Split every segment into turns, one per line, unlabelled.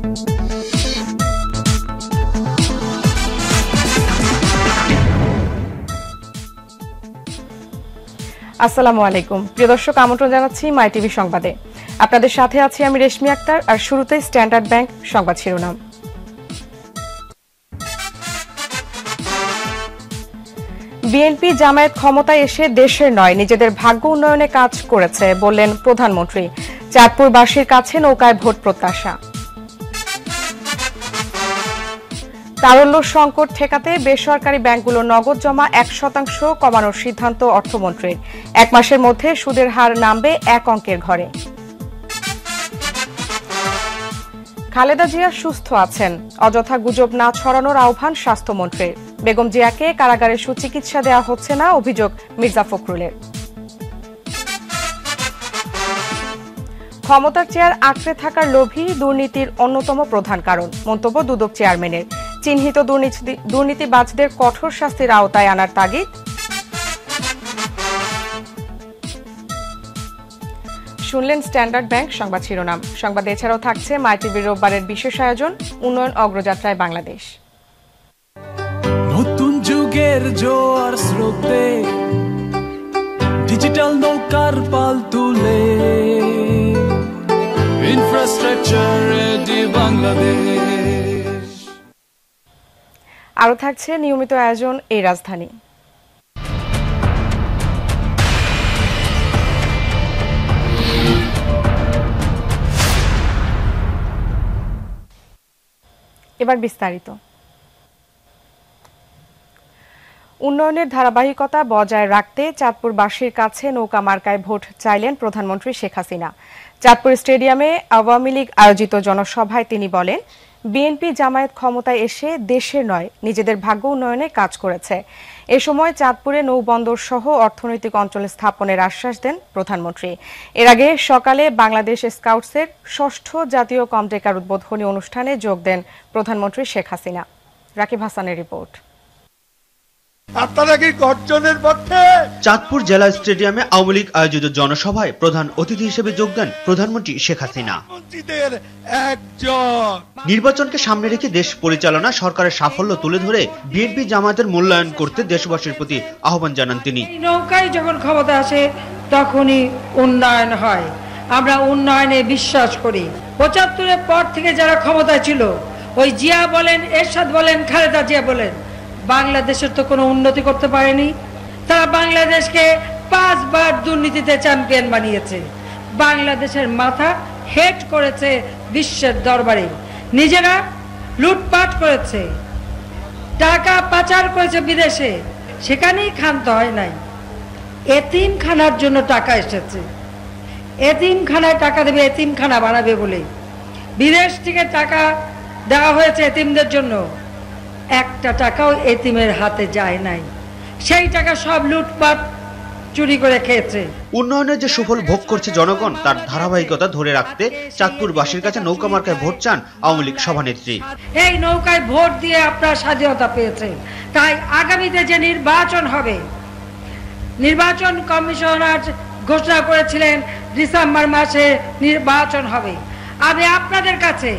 আসসালামু আলাইকুম প্রিয় দর্শক আমন্ত্রণ জানাচ্ছি মাই টিভি সংবাদে আপনাদের সাথে আছি আমি রেশমি আক্তার আর শুরুতে স্ট্যান্ডার্ড ব্যাংক সংবাদ শিরোনাম বিএনপি জামায়াত ক্ষমতায় এসে দেশের নয় নিজেদের ভাগ্য উন্নয়নে কাজ করেছে বললেন প্রধানমন্ত্রী চাঁদপুরবাসীর কাছে নৌকায় ভোট প্রত্যাশা তারল্য সংকট ঠেকাতে বেসরকারি ব্যাংকগুলো নগদ জমা এক শতাংশ কমানোর সিদ্ধান্ত অর্থমন্ত্রীর এক মাসের মধ্যে সুদের হার নামবে এক অঙ্কের ঘরে খালেদা জিয়া সুস্থ আছেন অযথা গুজব না ছড়ানোর আহ্বান স্বাস্থ্যমন্ত্রীর বেগম জিয়াকে কারাগারে সুচিকিৎসা দেওয়া হচ্ছে না অভিযোগ মির্জা ফখরুলের ক্ষমতার চেয়ার আঁকড়ে থাকার লোভী দুর্নীতির অন্যতম প্রধান কারণ মন্তব্য দুদক চেয়ারম্যানের চিহ্নিত দুর্নীতিবাজদের কঠোর শাস্তির আওতায় আনার তাগিদ শুনলেন স্ট্যান্ডার্ড ব্যাংক সংবাদ শিরোনাম সংবাদ এছাড়াও থাকছে মাই রোববারের বিশেষ আয়োজন উন্নয়ন অগ্রযাত্রায় বাংলাদেশ
নতুন যুগের জোয়ার স্রোতে ডিজিটাল নৌকার পাল তুলে ইনফ্রাস্ট্রাকচার বাংলাদেশ
আরও থাকছে নিয়মিত আয়োজন এই রাজধানী এবার বিস্তারিত উন্নয়নের ধারাবাহিকতা বজায় রাখতে চাঁদপুরবাসীর কাছে নৌকা মার্কায় ভোট চাইলেন প্রধানমন্ত্রী শেখ হাসিনা চাঁদপুর স্টেডিয়ামে আওয়ামী লীগ আয়োজিত জনসভায় তিনি বলেন বিএনপি জামায়াত ক্ষমতায় এসে দেশে নয় নিজেদের ভাগ্য উন্নয়নে কাজ করেছে এ সময় চাঁদপুরে নৌবন্দর সহ অর্থনৈতিক অঞ্চল স্থাপনের আশ্বাস দেন প্রধানমন্ত্রী এর আগে সকালে বাংলাদেশ স্কাউটসের ষষ্ঠ জাতীয় কমটেকার উদ্বোধনী অনুষ্ঠানে যোগ দেন প্রধানমন্ত্রী শেখ হাসিনা রাকিব হাসানের রিপোর্ট
চাঁদপুর জেলা স্টেডিয়ামে আওয়ামী লীগ আয়োজিত জনসভায় প্রধান অতিথি হিসেবে যোগ দেন প্রধানমন্ত্রী শেখ হাসিনা নির্বাচনকে সামনে রেখে দেশ পরিচালনা সরকারের সাফল্য তুলে ধরে বিএনপি জামাতের মূল্যায়ন করতে দেশবাসীর প্রতি আহ্বান জানান তিনি
নৌকায় যখন ক্ষমতা আসে তখনই উন্নয়ন হয় আমরা উন্নয়নে বিশ্বাস করি পঁচাত্তরের পর থেকে যারা ক্ষমতা ছিল ওই জিয়া বলেন এরশাদ বলেন খালেদা জিয়া বলেন বাংলাদেশের তো কোনো উন্নতি করতে পারেনি তারা বাংলাদেশকে পাঁচবার দুর্নীতিতে চ্যাম্পিয়ন বানিয়েছে বাংলাদেশের মাথা হেট করেছে বিশ্বের দরবারে নিজেরা লুটপাট করেছে টাকা পাচার করেছে বিদেশে সেখানেই খান্ত হয় নাই খানার জন্য টাকা এসেছে খানায় টাকা দেবে খানা বানাবে বলে বিদেশ থেকে টাকা দেওয়া হয়েছে এতিমদের জন্য একটা টাকাও এতিমের হাতে যায় নাই সেই টাকা সব লুটপাট চুরি করে খেয়েছে উন্নয়নের যে
সুফল ভোগ করছে জনগণ তার ধারাবাহিকতা ধরে রাখতে চাঁদপুরবাসীর কাছে নৌকা মার্কায় ভোট চান আওয়ামী লীগ সভানেত্রী
এই নৌকায় ভোট দিয়ে আপনার স্বাধীনতা পেয়েছেন তাই আগামীতে যে নির্বাচন হবে নির্বাচন কমিশনার ঘোষণা করেছিলেন ডিসেম্বর মাসে নির্বাচন হবে আমি আপনাদের কাছে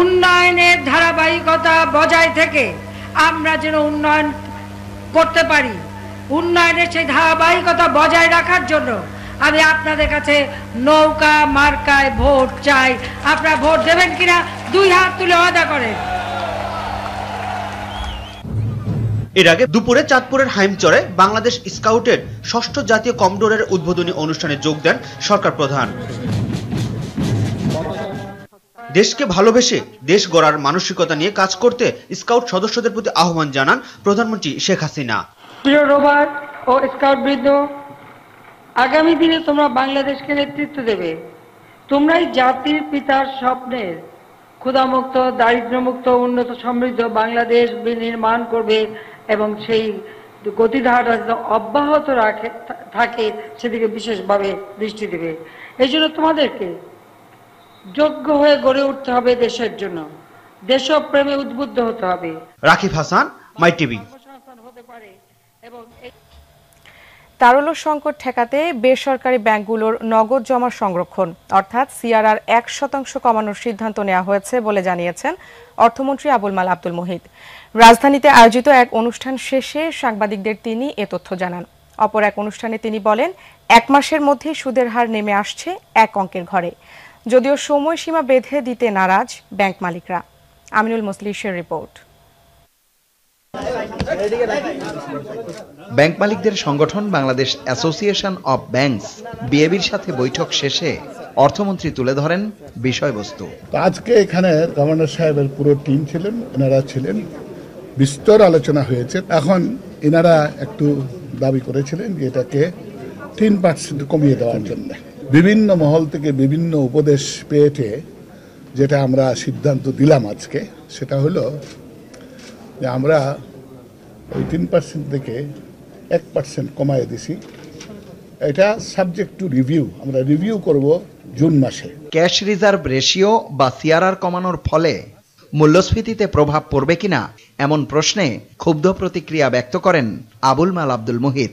উন্নয়নের ধারাবাহিকতা বজায় থেকে আমরা যেন উন্নয়ন করতে পারি উন্নয়নের সেই ধারাবাহিকতা বজায় রাখার জন্য আমি আপনাদের কাছে নৌকা মার্কায় ভোট চাই আপনারা ভোট দেবেন কিনা দুই হাত তুলে অদা করেন
এর আগে দুপুরে চাঁদপুরের হাইমচরে বাংলাদেশ স্কাউটের ষষ্ঠ জাতীয় কমডোরের উদ্বোধনী অনুষ্ঠানে যোগ দেন সরকার প্রধান দেশকে ভালোবেসে দেশ গড়ার মানসিকতা নিয়ে কাজ করতে স্কাউট সদস্যদের প্রতি আহ্বান জানান প্রধানমন্ত্রী শেখ হাসিনা
ও স্কাউট বৃদ্ধ আগামী দিনে তোমরা বাংলাদেশকে নেতৃত্ব দেবে তোমরাই জাতির পিতার স্বপ্নের ক্ষুধামুক্ত দারিদ্র্যমুক্ত উন্নত সমৃদ্ধ বাংলাদেশ নির্মাণ করবে এবং সেই গতিধারাটা অব্যাহত রাখে থাকে সেদিকে বিশেষভাবে দৃষ্টি দেবে এই জন্য তোমাদেরকে যোগ্য হয়ে গড়ে উঠতে হবে দেশের জন্য দেশপ্রেমে উদ্বুদ্ধ হতে হবে
রাকিব হাসান মাই টিভি
তারল সংকট ঠেকাতে বেসরকারি ব্যাংকগুলোর নগদ জমার সংরক্ষণ অর্থাৎ সিআরআর এক শতাংশ কমানোর সিদ্ধান্ত নেওয়া হয়েছে বলে জানিয়েছেন অর্থমন্ত্রী আবুল মাল আব্দুল মহিত রাজধানীতে আয়োজিত এক অনুষ্ঠান শেষে সাংবাদিকদের তিনি এ তথ্য জানান অপর এক অনুষ্ঠানে তিনি বলেন এক মাসের মধ্যে সুদের হার নেমে আসছে এক অঙ্কের ঘরে যদিও সময়সীমা বেঁধে দিতে নারাজ ব্যাংক মালিকরা আমিনুল মুসলিশের রিপোর্ট
ব্যাংক মালিকদের সংগঠন বাংলাদেশ অ্যাসোসিয়েশন অব ব্যাংকস বিএবির সাথে বৈঠক শেষে অর্থমন্ত্রী তুলে ধরেন বিষয়বস্তু আজকে এখানে গভর্নর সাহেবের পুরো টিম ছিলেন এনারা ছিলেন বিস্তর আলোচনা হয়েছে এখন এনারা একটু দাবি করেছিলেন যে এটাকে তিন পার্সেন্ট কমিয়ে দেওয়ার জন্য বিভিন্ন মহল থেকে বিভিন্ন উপদেশ পেয়েটে যেটা আমরা সিদ্ধান্ত দিলাম আজকে সেটা হলো যে আমরা ওই তিন পার্সেন্ট থেকে এক পার্সেন্ট কমায় দিছি এটা সাবজেক্ট টু রিভিউ আমরা রিভিউ করব জুন মাসে ক্যাশ রিজার্ভ রেশিও বা সিআরআর কমানোর ফলে মূল্যস্ফীতিতে প্রভাব পড়বে কিনা এমন প্রশ্নে ক্ষুব্ধ প্রতিক্রিয়া ব্যক্ত করেন আবুল মাল আব্দুল মুহিত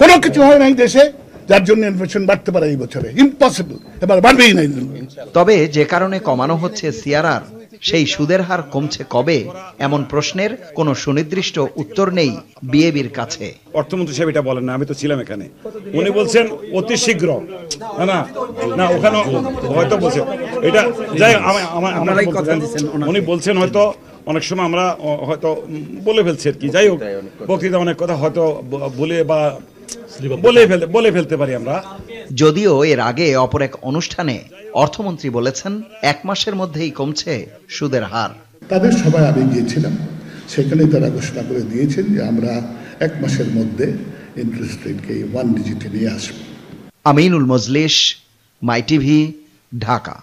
কোনো কিছু হয় নাই দেশে যার জন্য ইনফ্লেশন বাড়তে পারে এই বছরে ইম্পসিবল এবার বাড়বেই তবে যে কারণে কমানো হচ্ছে সিআরআর সেই সুদের হার কমছে কবে এমন প্রশ্নের কোনো সুনির্দিষ্ট উত্তর নেই বিএবির কাছে অর্থমন্ত্রী সাহেব এটা বলেন না আমি তো ছিলাম এখানে উনি বলছেন অতি শীঘ্র না না ওখানে হয়তো বলছে এটা যাই আমি উনি বলছেন হয়তো অনেক সময় আমরা হয়তো বলে ফেলছি আর কি যাই হোক বক্তৃতা অনেক কথা হয়তো বলে বা বলে ফেলতে পারি আমরা যদিও এর আগে অপর এক অনুষ্ঠানে অর্থমন্ত্রী বলেছেন এক মাসের মধ্যেই কমছে সুদের হার তাদের সবাই আমি গিয়েছিলাম সেখানে তারা ঘোষণা করে দিয়েছেন যে আমরা এক মাসের মধ্যে ইন্টারেস্ট রেটকে ওয়ান ডিজিটে নিয়ে আসবো আমিনুল মজলিস মাই টিভি ঢাকা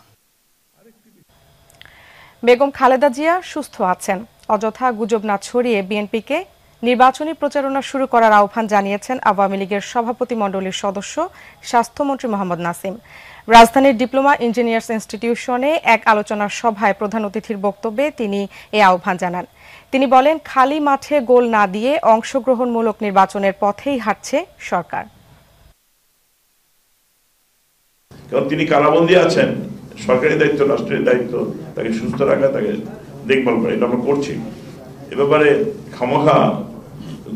বেগম খালেদা জিয়া সুস্থ আছেন অযথা গুজব না ছড়িয়ে বিএনপিকে নির্বাচনী প্রচারণা শুরু করার আহ্বান জানিয়েছেন আওয়ামী লীগের সভাপতি সভাপতিমণ্ডলীর সদস্য স্বাস্থ্যমন্ত্রী মোহাম্মদ নাসিম রাজধানীর ডিপ্লোমা ইঞ্জিনিয়ার্স ইনস্টিটিউশনে এক আলোচনার সভায় প্রধান অতিথির বক্তব্যে তিনি এ আহ্বান জানান তিনি বলেন খালি মাঠে গোল না দিয়ে অংশগ্রহণমূলক নির্বাচনের পথেই হাঁটছে সরকার
কারণ
তিনি কারাবন্দী আছেন সরকারি দায়িত্ব রাষ্ট্রের দায়িত্ব তাকে সুস্থ রাখা তাকে দেখভাল করা এটা আমরা করছি এ ব্যাপারে খামোখা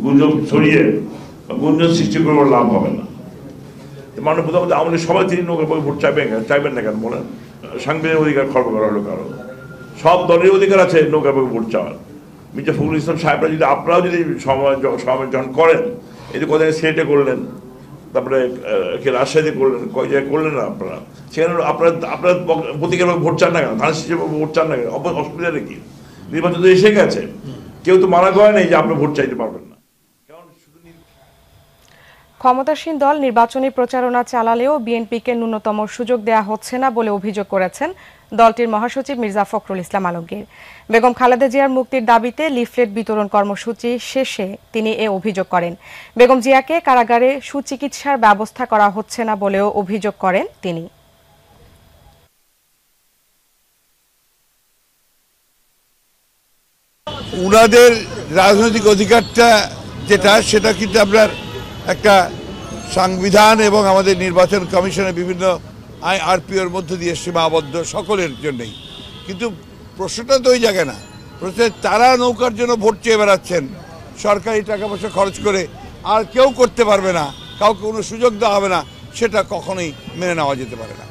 গুঞ্জন ছড়িয়ে গুঞ্জন সৃষ্টি করে লাভ হবে না মানব প্রধানমন্ত্রী আওয়ামী আমাদের সবাই তিনি নৌকার ভোট চাইবেন চাইবেন না কেন বলেন সাংবিধানিক অধিকার খর্ব করা হলো কারো সব দলের অধিকার আছে নৌকা বই ভোট চাওয়ার মির্জা ফখরুল ইসলাম সাহেবরা যদি আপনারাও যদি সমাজ সমাজ যখন করেন এই যে কোথায় সেটে করলেন তারপরে কে রাজশাহীতে করলেন কয় জায়গায় করলেন না আপনারা সেখানে আপনার আপনার প্রতিকার ভোট চান না কেন ধান হিসেবে ভোট চান না কেন অসুবিধা কি নির্বাচন তো এসে গেছে কেউ তো মানা করে নাই যে আপনি ভোট চাইতে পারবেন
ক্ষমতাসীন দল নির্বাচনী প্রচারণা চালালেও বিএনপিকে ন্যূনতম সুযোগ দেয়া হচ্ছে না বলে অভিযোগ করেছেন দলটির মহাসচিব মির্জা ফখরুল ইসলাম আলমগীর বেগম খালেদা জিয়ার মুক্তির দাবিতে লিফলেট বিতরণ কর্মসূচি শেষে তিনি এ অভিযোগ করেন বেগম জিয়াকে কারাগারে সুচিকিৎসার ব্যবস্থা করা হচ্ছে না বলেও অভিযোগ করেন তিনি
উনাদের রাজনৈতিক অধিকারটা যেটা সেটা কিন্তু আপনার
একটা সংবিধান এবং আমাদের নির্বাচন কমিশনের বিভিন্ন আইআরপিওর মধ্য দিয়ে সীমাবদ্ধ সকলের জন্যই কিন্তু প্রশ্নটা তো ওই জায়গা না প্রশ্ন তারা নৌকার জন্য ভোট চেয়ে বেড়াচ্ছেন সরকারি টাকা পয়সা খরচ করে আর কেউ করতে পারবে না কাউকে কোনো সুযোগ দেওয়া হবে না সেটা কখনোই মেনে নেওয়া যেতে পারে না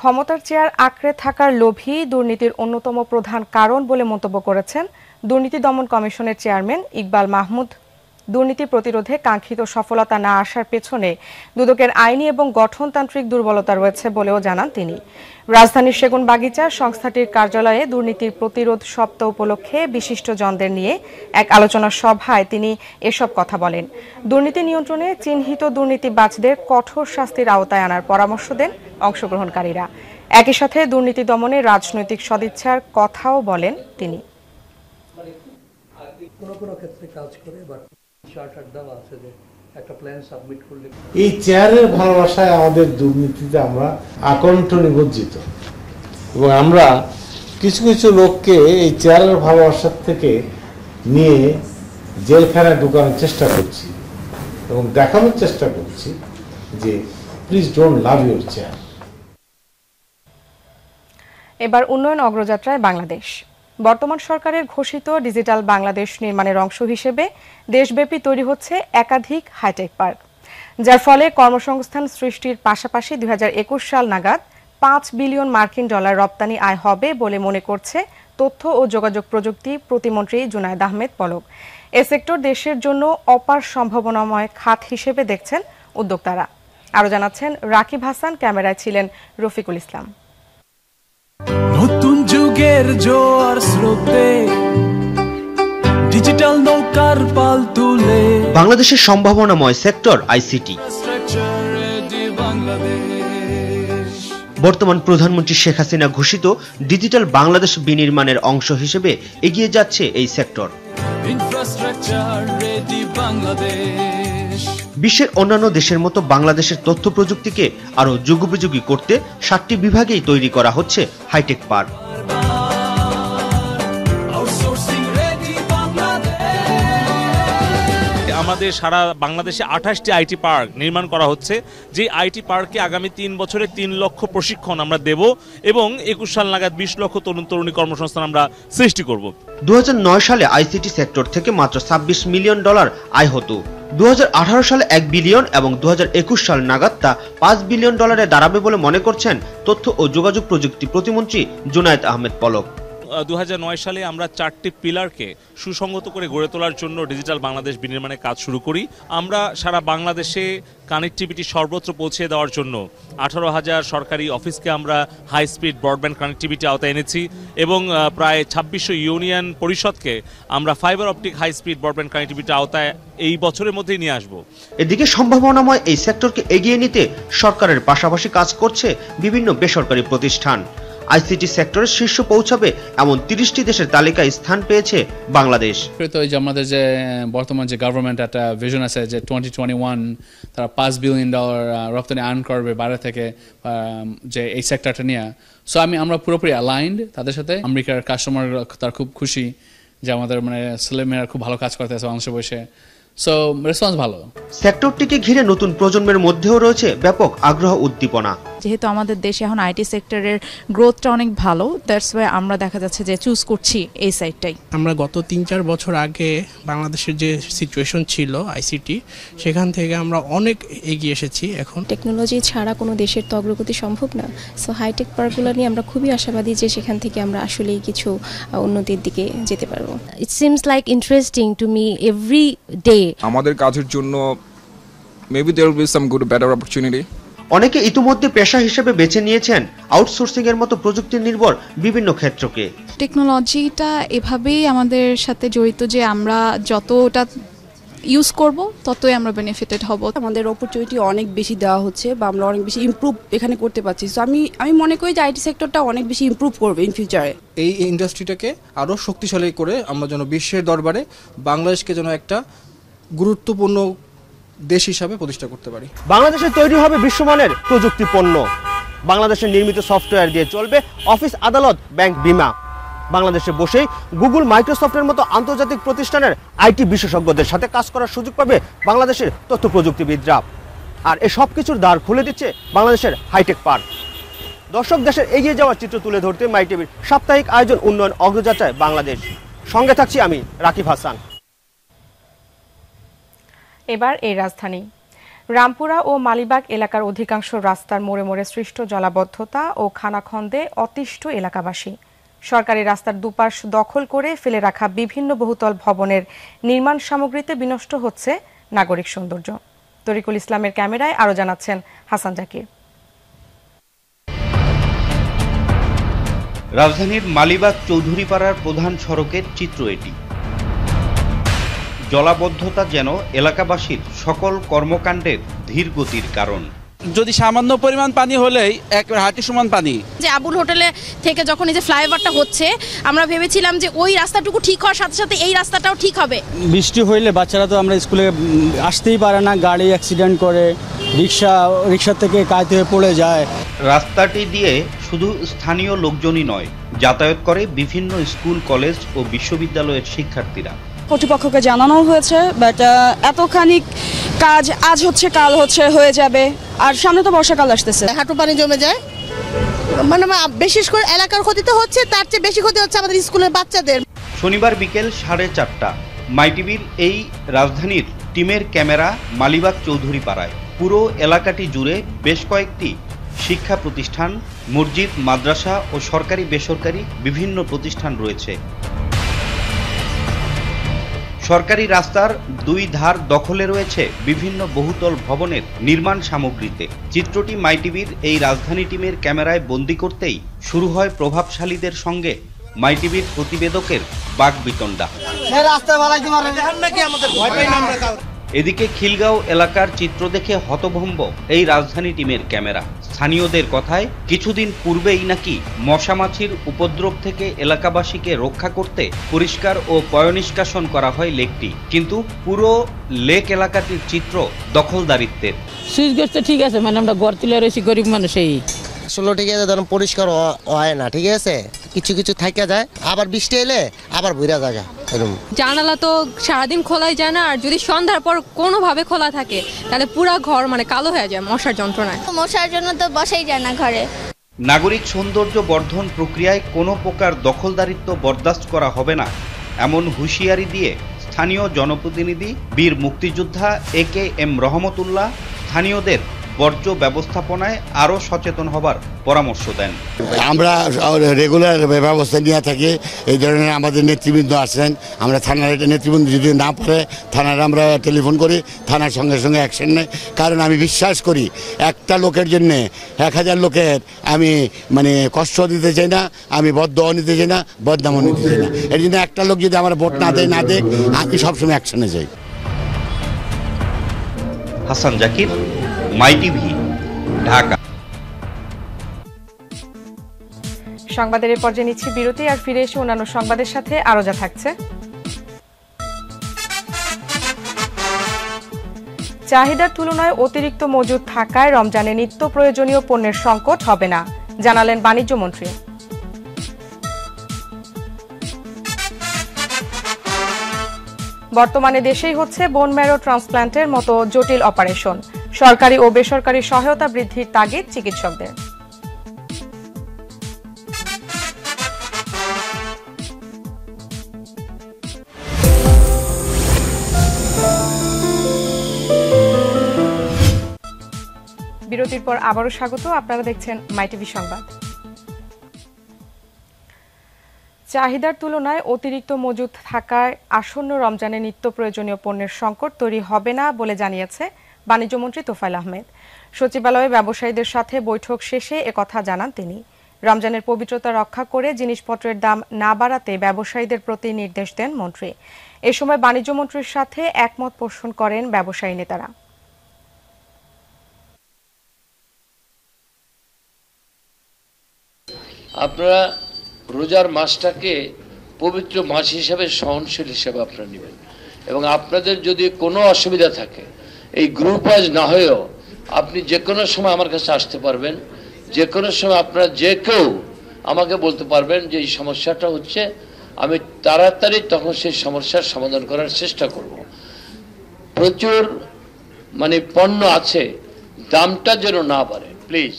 ক্ষমতার চেয়ার আঁকড়ে থাকার লোভী দুর্নীতির অন্যতম প্রধান কারণ বলে মন্তব্য করেছেন দুর্নীতি দমন কমিশনের চেয়ারম্যান ইকবাল মাহমুদ দুর্নীতি প্রতিরোধে কাঙ্ক্ষিত সফলতা না আসার পেছনে দুদকের আইনি এবং গঠনতান্ত্রিক দুর্বলতা রয়েছে বলেও জানান তিনি রাজধানীর সেগুন বাগিচা সংস্থাটির কার্যালয়ে দুর্নীতির প্রতিরোধ সপ্তাহ উপলক্ষে বিশিষ্টজনদের নিয়ে এক আলোচনা সভায় তিনি এসব কথা বলেন দুর্নীতি নিয়ন্ত্রণে চিহ্নিত দুর্নীতিবাজদের কঠোর শাস্তির আওতায় আনার পরামর্শ দেন অংশগ্রহণকারীরা একই সাথে দুর্নীতি দমনে রাজনৈতিক সদিচ্ছার কথাও বলেন তিনি
কোনো কোনো ক্ষেত্রে
কাজ করে এই চেয়ারের ভালোবাসায় আমাদের দুর্নীতিতে আমরা আকণ্ঠ নিমজ্জিত এবং আমরা কিছু কিছু লোককে এই চেয়ারের ভালোবাসার থেকে নিয়ে জেলখানায় ঢুকানোর চেষ্টা করছি এবং দেখানোর চেষ্টা করছি যে please don't love your chair
এবার উন্নয়ন অগ্রযাত্রায় বাংলাদেশ বর্তমান সরকারের ঘোষিত ডিজিটাল বাংলাদেশ নির্মাণের অংশ হিসেবে দেশব্যাপী তৈরি হচ্ছে একাধিক হাইটেক পার্ক যার ফলে কর্মসংস্থান সৃষ্টির পাশাপাশি দুই সাল নাগাদ পাঁচ বিলিয়ন মার্কিন ডলার রপ্তানি আয় হবে বলে মনে করছে তথ্য ও যোগাযোগ প্রযুক্তি প্রতিমন্ত্রী জুনায়দ আহমেদ পলক এ সেক্টর দেশের জন্য অপার সম্ভাবনাময় খাত হিসেবে দেখছেন উদ্যোক্তারা আরও জানাচ্ছেন রাকিব হাসান ক্যামেরায় ছিলেন রফিকুল ইসলাম
যুগের জোয়ার স্রোতে ডিজিটাল নৌকার পাল তুলে
বাংলাদেশের সম্ভাবনাময় সেক্টর আইসিটি বর্তমান প্রধানমন্ত্রী শেখ হাসিনা ঘোষিত ডিজিটাল বাংলাদেশ বিনির্মাণের অংশ হিসেবে এগিয়ে যাচ্ছে এই সেক্টর বিশ্বের অন্যান্য দেশের মতো বাংলাদেশের তথ্য প্রযুক্তিকে আরও যুগোপযোগী করতে সাতটি বিভাগেই তৈরি করা হচ্ছে হাইটেক পার্ক আমাদের সারা বাংলাদেশে আঠাশটি আইটি পার্ক নির্মাণ করা হচ্ছে যে আইটি পার্কে আগামী তিন বছরে তিন লক্ষ প্রশিক্ষণ আমরা দেব এবং একুশ সাল নাগাদ বিশ লক্ষ তরুণ তরুণী কর্মসংস্থান আমরা সৃষ্টি করব দু সালে আইসিটি সেক্টর থেকে মাত্র ছাব্বিশ মিলিয়ন ডলার আয় হতো দু সালে এক বিলিয়ন এবং দু সাল নাগাদ তা পাঁচ বিলিয়ন ডলারে দাঁড়াবে বলে মনে করছেন তথ্য ও যোগাযোগ প্রযুক্তি প্রতিমন্ত্রী জুনায়েদ আহমেদ পলক দু সালে আমরা চারটি পিলারকে সুসংগত করে গড়ে তোলার জন্য ডিজিটাল বাংলাদেশ বিনির্মাণে কাজ শুরু করি আমরা সারা বাংলাদেশে কানেক্টিভিটি সর্বত্র পৌঁছে দেওয়ার জন্য আঠারো হাজার সরকারি অফিসকে আমরা হাই স্পিড ব্রডব্যান্ড কানেক্টিভিটি আওতায় এনেছি এবং প্রায় ছাব্বিশশো ইউনিয়ন পরিষদকে আমরা fibre optic high speed broadband connectivity আওতায় এই বছরের মধ্যেই নিয়ে আসব এদিকে সম্ভাবনাময় এই সেক্টরকে এগিয়ে নিতে সরকারের পাশাপাশি কাজ করছে বিভিন্ন বেসরকারি প্রতিষ্ঠান আইসিটি সেক্টরে শীর্ষ পৌঁছাবে এমন তিরিশটি দেশের তালিকায় স্থান পেয়েছে বাংলাদেশ যে আমাদের যে বর্তমান যে গভর্নমেন্ট একটা ভিশন আছে যে টোয়েন্টি টোয়েন্টি ওয়ান তারা পাঁচ বিলিয়ন ডলার রপ্তানি আর্ন করবে বাইরে থেকে যে এই সেক্টরটা নিয়ে সো আমি আমরা পুরোপুরি অ্যালাইন্ড তাদের সাথে আমেরিকার কাস্টমার তারা খুব খুশি যে আমাদের মানে ছেলে মেয়েরা খুব ভালো কাজ করতেছে বাংলাদেশে বসে সো রেসপন্স ভালো সেক্টরটিকে ঘিরে নতুন প্রজন্মের মধ্যেও রয়েছে ব্যাপক আগ্রহ উদ্দীপনা
যেহেতু আমাদের দেশে এখন আইটি সেক্টরের গ্রোথটা অনেক ভালো দ্যাটস ওয়াই আমরা দেখা যাচ্ছে যে চুজ করছি এই সাইডটাই
আমরা গত তিন চার বছর আগে বাংলাদেশের যে সিচুয়েশন ছিল আইসিটি সেখান থেকে আমরা অনেক এগিয়ে এসেছি এখন
টেকনোলজি ছাড়া কোনো দেশের তো অগ্রগতি সম্ভব না সো হাইটেক পার্কগুলো নিয়ে আমরা খুবই আশাবাদী যে সেখান থেকে আমরা আসলেই কিছু উন্নতির দিকে যেতে পারবো it seems like interesting to me every day
আমাদের কাজের জন্য maybe there will be some good better opportunity অনেকে ইতিমধ্যে পেশা হিসেবে বেছে নিয়েছেন আউটসোর্সিং এর মতো প্রযুক্তি নির্ভর বিভিন্ন ক্ষেত্রকে
টেকনোলজিটা এভাবেই আমাদের সাথে জড়িত যে আমরা যতটা ইউজ করব ততই আমরা বেনিফিটেড হব আমাদের অপরচুনিটি অনেক বেশি দেওয়া হচ্ছে বা আমরা অনেক বেশি ইমপ্রুভ এখানে করতে পারছি সো আমি আমি মনে করি যে আইটি সেক্টরটা অনেক বেশি ইমপ্রুভ করবে ইন ফিউচারে
এই ইন্ডাস্ট্রিটাকে আরও শক্তিশালী করে আমরা যেন বিশ্বের দরবারে বাংলাদেশকে যেন একটা গুরুত্বপূর্ণ দেশ হিসাবে প্রতিষ্ঠা করতে পারি বাংলাদেশে তৈরি হবে বিশ্বমানের প্রযুক্তি পণ্য বাংলাদেশের নির্মিত সফটওয়্যার দিয়ে চলবে অফিস আদালত ব্যাংক বিমা বাংলাদেশে বসেই গুগল মাইক্রোসফটের মতো আন্তর্জাতিক প্রতিষ্ঠানের আইটি বিশেষজ্ঞদের সাথে কাজ করার সুযোগ পাবে বাংলাদেশের তথ্য প্রযুক্তিবিদরা আর এ সব কিছুর দ্বার খুলে দিচ্ছে বাংলাদেশের হাইটেক পার্ক দর্শক দেশের এগিয়ে যাওয়ার চিত্র তুলে ধরতে মাই সাপ্তাহিক আয়োজন উন্নয়ন অগ্রযাত্রায় বাংলাদেশ সঙ্গে থাকছি আমি রাকিব হাসান
এবার এই রাজধানী রামপুরা ও মালিবাগ এলাকার অধিকাংশ রাস্তার মোড়ে মোড়ে সৃষ্ট জলাবদ্ধতা ও খানাখন্দে অতিষ্ঠ এলাকাবাসী সরকারি রাস্তার দুপাশ দখল করে ফেলে রাখা বিভিন্ন বহুতল ভবনের নির্মাণ সামগ্রীতে বিনষ্ট হচ্ছে নাগরিক সৌন্দর্য তরিকুল ইসলামের ক্যামেরায় আরও জানাচ্ছেন হাসান জাকির
রাজধানীর মালিবাগ চৌধুরীপাড়ার প্রধান সড়কের চিত্র এটি জলাবদ্ধতা যেন এলাকাবাসীর সকল কর্মকাণ্ডের ধীর গতির কারণ যদি সামান্য পরিমাণ পানি হলেই এক হাঁটি সমান পানি
যে আবুল হোটেলে থেকে যখন এই যে ফ্লাইওভারটা হচ্ছে আমরা ভেবেছিলাম যে ওই রাস্তাটুকু ঠিক হওয়ার সাথে সাথে এই রাস্তাটাও ঠিক হবে
বৃষ্টি হইলে বাচ্চারা তো আমরা স্কুলে আসতেই পারে না গাড়ি অ্যাক্সিডেন্ট করে রিক্সা রিক্সা থেকে কাঁদতে হয়ে পড়ে যায় রাস্তাটি দিয়ে শুধু স্থানীয় লোকজনই নয় যাতায়াত করে বিভিন্ন স্কুল কলেজ ও বিশ্ববিদ্যালয়ের শিক্ষার্থীরা
কর্তৃপক্ষকে জানানো হয়েছে বাট uh, এতখানি কাজ আজ হচ্ছে কাল হচ্ছে হয়ে যাবে আর সামনে তো বর্ষাকাল আসতেছে হাঁটু পানি জমে যায় মানে বিশেষ করে এলাকার ক্ষতি তো হচ্ছে তার চেয়ে বেশি ক্ষতি হচ্ছে আমাদের স্কুলের বাচ্চাদের
শনিবার বিকেল সাড়ে চারটা মাইটিভির এই রাজধানীর টিমের ক্যামেরা মালিবাগ চৌধুরী পাড়ায় পুরো এলাকাটি জুড়ে বেশ কয়েকটি শিক্ষা প্রতিষ্ঠান মসজিদ মাদ্রাসা ও সরকারি বেসরকারি বিভিন্ন প্রতিষ্ঠান রয়েছে সরকারি রাস্তার দুই ধার দখলে রয়েছে বিভিন্ন বহুতল ভবনের নির্মাণ সামগ্রীতে চিত্রটি মাইটিভির এই রাজধানী টিমের ক্যামেরায় বন্দি করতেই শুরু হয় প্রভাবশালীদের সঙ্গে মাইটিভির প্রতিবেদকের বাক বিতণ্ডা হ্যাঁ, এদিকে খিলগাঁও এলাকার চিত্র দেখে হতভম্ব এই রাজধানী টিমের ক্যামেরা স্থানীয়দের কথায় কিছুদিন পূর্বেই নাকি মশামাছির উপদ্রব থেকে এলাকাবাসীকে রক্ষা করতে পরিষ্কার ও পয়নিষ্কাশন করা হয় লেকটি কিন্তু পুরো লেক এলাকাটির চিত্র দখলদারিত্বের
সুইচ গেটটা ঠিক আছে মানে আমরা গড় তুলে রয়েছি গরিব মানুষেই আসলে ঠিক আছে ধরুন পরিষ্কার হয় না ঠিক আছে কিছু
কিছু থাকা যায় আবার বৃষ্টি এলে আবার ভুইরা যায় এরকম
জানালা তো সারাদিন খোলাই যায় না আর যদি সন্ধ্যার পর কোনোভাবে খোলা থাকে তাহলে পুরো ঘর মানে কালো হয়ে যায় মশার যন্ত্রণায় মশার জন্য তো বসাই যায় না ঘরে
নাগরিক সৌন্দর্য বর্ধন প্রক্রিয়ায় কোনো প্রকার দখলদারিত্ব বরদাস্ত করা হবে না এমন হুঁশিয়ারি দিয়ে স্থানীয় জনপ্রতিনিধি বীর মুক্তিযোদ্ধা এ কে এম রহমতুল্লাহ স্থানীয়দের বর্জ্য ব্যবস্থাপনায় আরও সচেতন হবার পরামর্শ দেন আমরা রেগুলার ব্যবস্থা নিয়ে থাকি এই ধরনের আমাদের নেতৃবৃন্দ আসেন আমরা থানার নেতৃবৃন্দ যদি না পারে থানার আমরা টেলিফোন করি থানার সঙ্গে সঙ্গে অ্যাকশন নেয় কারণ আমি বিশ্বাস করি একটা লোকের জন্যে এক হাজার লোকের আমি মানে কষ্ট দিতে চাই না আমি বদদাও নিতে চাই না বদনামও নিতে চাই না এর জন্য একটা লোক যদি আমার ভোট না দেয় না দেখ আমি সবসময় অ্যাকশনে যাই হাসান জাকির ঢাকা
সংবাদের পর্যায়ে নিচ্ছি বিরতি আর ফিরে এসে অন্যান্য সংবাদের সাথে আরো যা থাকছে চাহিদার তুলনায় অতিরিক্ত মজুদ থাকায় রমজানে নিত্য প্রয়োজনীয় পণ্যের সংকট হবে না জানালেন বাণিজ্য মন্ত্রী বর্তমানে দেশেই হচ্ছে বোন ম্যারো ট্রান্সপ্লান্টের মতো জটিল অপারেশন সরকারি ও বেসরকারি সহায়তা বৃদ্ধির তাগিদ চিকিৎসকদের বিরতির পর আবারও স্বাগত আপনারা দেখছেন মাই টিভি সংবাদ চাহিদার তুলনায় অতিরিক্ত মজুদ থাকায় আসন্ন রমজানে নিত্য প্রয়োজনীয় পণ্যের সংকট তৈরি হবে না বলে জানিয়েছে বাণিজ্যমন্ত্রী তোফাইল আহমেদ সচিবালয়ে ব্যবসায়ীদের সাথে বৈঠক শেষে একথা জানান তিনি রমজানের পবিত্রতা রক্ষা করে জিনিসপত্রের দাম না বাড়াতে ব্যবসায়ীদের প্রতি নির্দেশ দেন মন্ত্রী এ সময় বাণিজ্যমন্ত্রীর সাথে একমত পোষণ করেন ব্যবসায়ী নেতারা
আপনারা রোজার মাসটাকে পবিত্র মাস হিসাবে সহনশীল হিসাবে আপনারা নেবেন এবং আপনাদের যদি কোনো অসুবিধা থাকে এই গ্রুপ ওয়াইজ না হয়েও আপনি যে কোনো সময় আমার কাছে আসতে পারবেন যে কোনো সময় আপনারা যে কেউ আমাকে বলতে পারবেন যে এই সমস্যাটা হচ্ছে আমি তাড়াতাড়ি তখন সেই সমস্যার সমাধান করার চেষ্টা করব। প্রচুর মানে পণ্য আছে দামটা যেন না পারে প্লিজ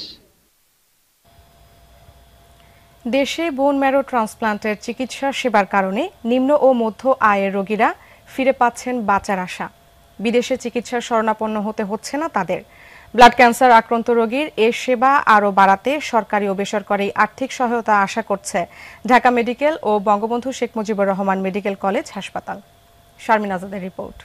দেশে বোন ম্যারো ট্রান্সপ্লান্টের চিকিৎসা সেবার কারণে নিম্ন ও মধ্য আয়ের রোগীরা ফিরে পাচ্ছেন বাঁচার আশা বিদেশে চিকিৎসার শরণাপন্ন হতে হচ্ছে না তাদের ব্লাড ক্যান্সার আক্রান্ত রোগীর এ সেবা আরও বাড়াতে সরকারি ও বেসরকারি আর্থিক সহায়তা আশা করছে ঢাকা মেডিকেল ও বঙ্গবন্ধু শেখ মুজিবুর রহমান মেডিকেল কলেজ হাসপাতাল শারমিন আজাদের রিপোর্ট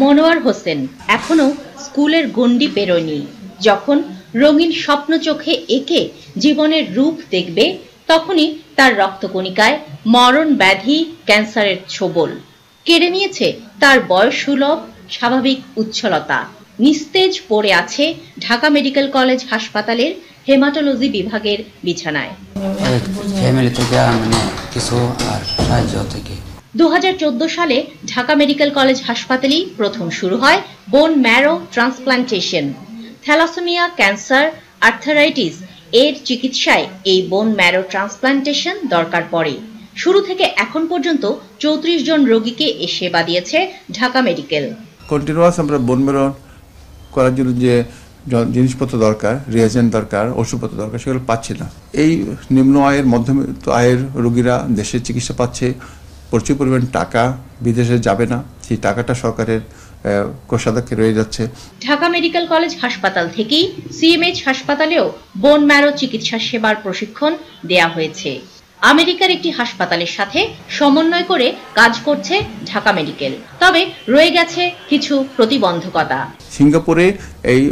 মনোয়ার হোসেন এখনো স্কুলের গণ্ডি বেরোয়নি যখন রঙিন স্বপ্ন চোখে এঁকে জীবনের রূপ দেখবে তখনই তার রক্তকণিকায় মরণ ব্যাধি ক্যান্সারের ছোবল কেড়ে নিয়েছে তার বয়স সুলভ স্বাভাবিক উচ্ছলতা নিস্তেজ পড়ে আছে ঢাকা মেডিকেল কলেজ হাসপাতালের হেমাটোলজি বিভাগের বিছানায়
মানে
সালে ঢাকা মেডিকেল কলেজ হাসপাতালেই প্রথম শুরু হয় bone marrow transplantation thalassaemia cancer arthritis এর চিকিৎসায় এই বোন ম্যারো ট্রান্সপ্লান্টেশন দরকার পড়ে শুরু থেকে এখন পর্যন্ত চৌত্রিশ জন রোগীকে এ সেবা দিয়েছে ঢাকা মেডিকেল
কন্টিনিউয়াস আমরা বোন
ম্যারো করার জন্য যে জিনিসপত্র দরকার রিয়াজেন্ট দরকার ওষুধপত্র দরকার সেগুলো পাচ্ছি না এই নিম্ন আয়ের মধ্যমে আয়ের রোগীরা দেশের চিকিৎসা পাচ্ছে প্রচুর পরিমাণ টাকা বিদেশে যাবে না সেই টাকাটা সরকারের কোষাধ্যক্ষে রয়ে যাচ্ছে
ঢাকা মেডিকেল কলেজ হাসপাতাল থেকেই সিএমএইচ হাসপাতালেও বোন ম্যারো চিকিৎসা সেবার প্রশিক্ষণ দেয়া হয়েছে আমেরিকার একটি হাসপাতালের সাথে সমন্বয় করে কাজ করছে ঢাকা মেডিকেল তবে রয়ে গেছে কিছু প্রতিবন্ধকতা
সিঙ্গাপুরে এই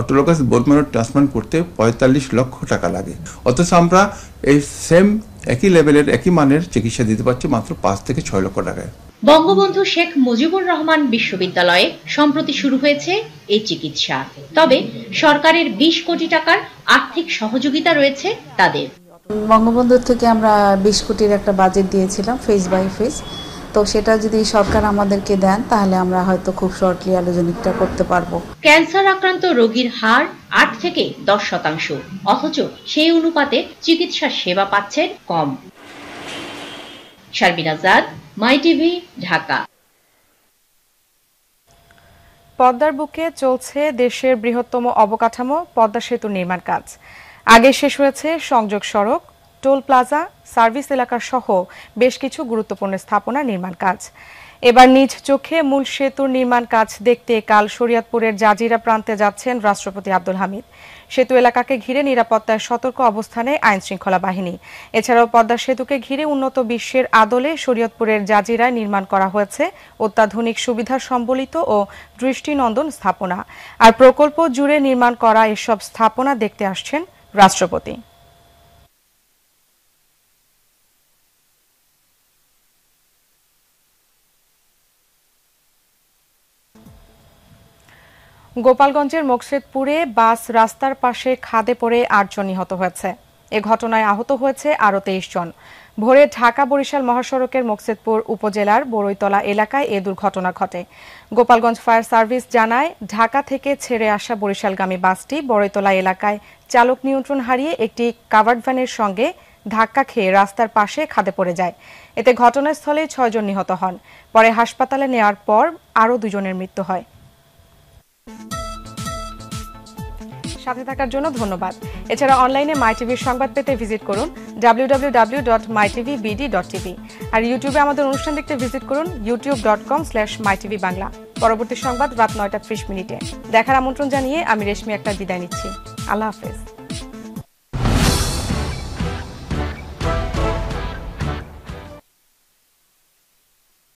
অটোলোকাস বোলম্যানো ট্রান্সপ্লান্ট করতে পঁয়তাল্লিশ লক্ষ টাকা লাগে অথচ আমরা এই সেম একই লেভেলের একই মানের চিকিৎসা দিতে পারছি মাত্র পাঁচ থেকে ছয় লক্ষ টাকায়
বঙ্গবন্ধু শেখ মুজিবুর রহমান বিশ্ববিদ্যালয়ে সম্প্রতি শুরু হয়েছে এই চিকিৎসা তবে সরকারের ২০ কোটি টাকার আর্থিক সহযোগিতা রয়েছে তাদের
বঙ্গবন্ধুর থেকে আমরা বিশ কোটির একটা বাজেট দিয়েছিলাম ফেস বাই ফেস তো সেটা যদি সরকার আমাদেরকে দেন তাহলে আমরা হয়তো খুব শর্টলি আলোচনিকটা করতে পারবো
ক্যান্সার আক্রান্ত রোগীর হার আট থেকে দশ শতাংশ অথচ সেই অনুপাতে চিকিৎসা সেবা পাচ্ছেন কম শারমিন আজাদ মাই টিভি ঢাকা
পদ্মার বুকে চলছে দেশের বৃহত্তম অবকাঠামো পদ্মা সেতু নির্মাণ কাজ আগে শেষ হয়েছে সংযোগ সড়ক টোল প্লাজা সার্ভিস এলাকা সহ বেশ কিছু গুরুত্বপূর্ণ স্থাপনা নির্মাণ কাজ এবার নিজ চোখে মূল সেতুর নির্মাণ কাজ দেখতে কাল শরিয়তপুরের জাজিরা প্রান্তে যাচ্ছেন রাষ্ট্রপতি আব্দুল হামিদ সেতু এলাকাকে ঘিরে নিরাপত্তায় সতর্ক অবস্থানে আইন শৃঙ্খলা বাহিনী এছাড়াও পদ্মা সেতুকে ঘিরে উন্নত বিশ্বের আদলে শরীয়তপুরের জাজিরায় নির্মাণ করা হয়েছে অত্যাধুনিক সুবিধা সম্বলিত ও দৃষ্টিনন্দন স্থাপনা আর প্রকল্প জুড়ে নির্মাণ করা এসব স্থাপনা দেখতে আসছেন রাষ্ট্রপতি গোপালগঞ্জের মোকশেদপুরে বাস রাস্তার পাশে খাদে পড়ে আটজন নিহত হয়েছে এ ঘটনায় আহত হয়েছে আরও তেইশ জন ভোরে ঢাকা বরিশাল মহাসড়কের মোকসেদপুর উপজেলার বরৈতলা এলাকায় এ দুর্ঘটনা ঘটে গোপালগঞ্জ ফায়ার সার্ভিস জানায় ঢাকা থেকে ছেড়ে আসা বরিশালগামী বাসটি বরৈতলা এলাকায় চালক নিয়ন্ত্রণ হারিয়ে একটি কাভার্ড ভ্যানের সঙ্গে ধাক্কা খেয়ে রাস্তার পাশে খাদে পড়ে যায় এতে ঘটনাস্থলে ছয়জন নিহত হন পরে হাসপাতালে নেওয়ার পর আরও দুজনের মৃত্যু হয় সাথে থাকার জন্য ধন্যবাদ এছাড়া অনলাইনে মাই টিভির সংবাদ পেতে ভিজিট করুন www.mytvbd.tv dot my TV dot TV আর ইউটিউবে আমাদের অনুষ্ঠান দেখতে ভিজিট করুন YouTube dot my TV Bangla পরবর্তী সংবাদ রাত নয়টা ত্রিশ মিনিটে দেখার আমন্ত্রণ জানিয়ে আমি রেশমি একটা বিদায় নিচ্ছি আল্লাহ হাফেজ